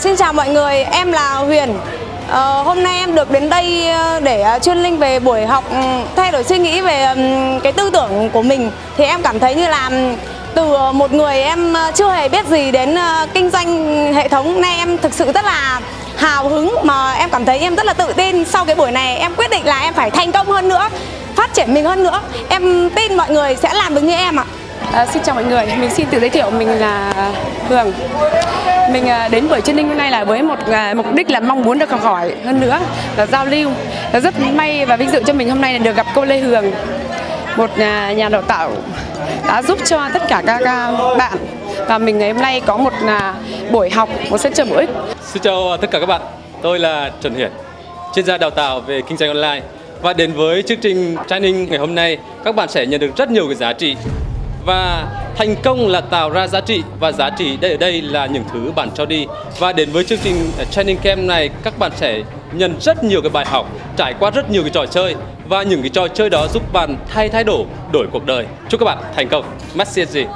Xin chào mọi người, em là Huyền. Ờ, hôm nay em được đến đây ờ, để ờ, chuyên linh về buổi học ừ, thay đổi suy nghĩ về ừ, cái tư tưởng của mình. Thì em cảm thấy như là ừ, từ ờ, một người em chưa hề biết gì đến kinh doanh hệ thống nay em thực sự rất là hào hứng mà em cảm thấy em rất là tự tin. Sau cái buổi này em quyết định là em phải thành công hơn nữa phát triển mình hơn nữa. Em tin mọi người sẽ làm được như em ạ. À, À, xin chào mọi người, mình xin tự giới thiệu mình là Hường. Mình à, đến buổi training hôm nay là với một à, mục đích là mong muốn được học hỏi hơn nữa là giao lưu. Là rất may và vinh dự cho mình hôm nay là được gặp cô Lê Hường, một nhà, nhà đào tạo đã giúp cho tất cả các bạn và mình ngày hôm nay có một buổi học, một sân chơi bổ ích. Xin chào tất cả các bạn, tôi là Trần Hiển, chuyên gia đào tạo về kinh doanh online. Và đến với chương trình training ngày hôm nay, các bạn sẽ nhận được rất nhiều cái giá trị. Và thành công là tạo ra giá trị và giá trị đây ở đây là những thứ bạn cho đi. Và đến với chương trình ờ, training camp này, các bạn sẽ nhận rất nhiều cái bài học, trải qua rất nhiều cái trò chơi và những cái trò chơi đó giúp bạn thay thay đổi đổi cuộc đời. Chúc các bạn thành công. Message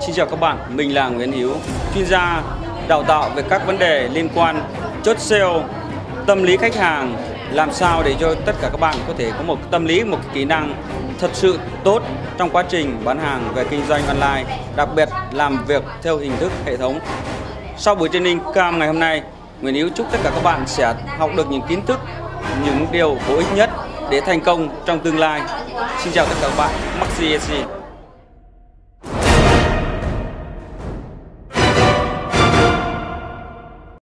Xin chào các bạn, mình là Nguyễn Hiếu, chuyên gia đào tạo về các vấn đề liên quan chốt sale, tâm lý khách hàng, làm sao để cho tất cả các bạn có thể có một tâm lý, một kỹ năng thật sự tốt trong quá trình bán hàng về kinh doanh online, đặc biệt làm việc theo hình thức hệ thống. Sau buổi training cam ngày hôm nay, Nguyễn Hiếu chúc tất cả các bạn sẽ học được những kiến thức, những điều bổ ích nhất để thành công trong tương lai. Xin chào tất cả các bạn, Maxi SC.